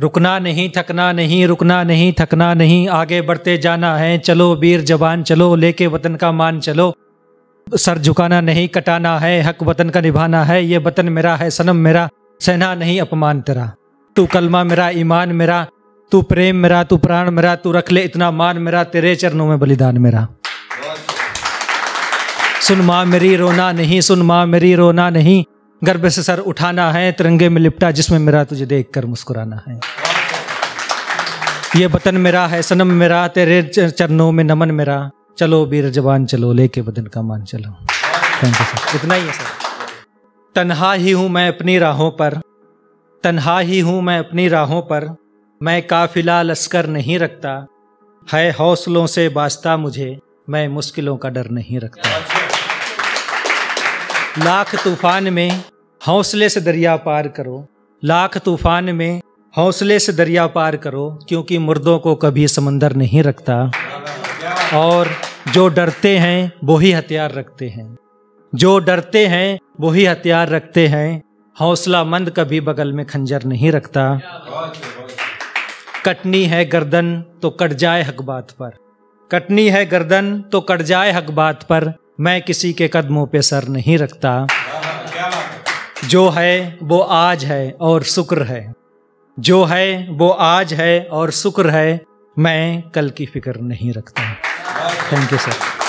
रुकना नहीं, थकना नहीं, रुकना नहीं, थकना नहीं, आगे बढ़ते जाना है, चलो वीर जवान चलो, लेके वतन का मान चलो। सर झुकाना नहीं, कटाना है, हक वतन का निभाना है, ये वतन मेरा है, सनम मेरा सहना नहीं, अपमान तेरा। तू कलमा मेरा, ईमान मेरा, तू प्रेम मेरा, तू प्राण मेरा, तू रख ले इतना मान मेरा, तेरे चरणों में बलिदान मेरा। सुन माँ मेरी, रोना नहीं, सुन माँ मेरी, रोना नहीं गर्भ से सर उठाना है, तिरंगे में लिपटा जिसमें मेरा तुझे देख कर मुस्कुराना है। ये वतन मेरा है, सनम मेरा, तेरे चरणों में नमन मेरा। चलो वीर जवान, चलो, लेके वतन का मान चलो। थैंक यू सर इतना ही है सर तन्हा ही हूँ मैं अपनी राहों पर। तन्हा ही हूँ मैं अपनी राहों पर। मैं काफिला लश्कर नहीं रखता। है हौसलों से बास्ता मुझे। मैं मुश्किलों का डर नहीं रखता। लाख तूफ़ान में हौसले से दरिया पार करो। लाख तूफ़ान में हौसले से दरिया पार करो, क्योंकि मुर्दों को कभी समंदर नहीं रखता। और जो डरते हैं, वो ही हथियार रखते हैं। जो डरते हैं, वो ही हथियार रखते हैं। हौसला मंद कभी बगल में खंजर नहीं रखता। कटनी है गर्दन तो कट जाए हक बात पर। कटनी है गर्दन तो कट जाए हक बात पर। मैं किसी के कदमों पे सर नहीं रखता। जो है, वो आज है और शुक्र है। जो है, वो आज है और शुक्र है, मैं कल की फ़िक्र नहीं रखता। Thank you sir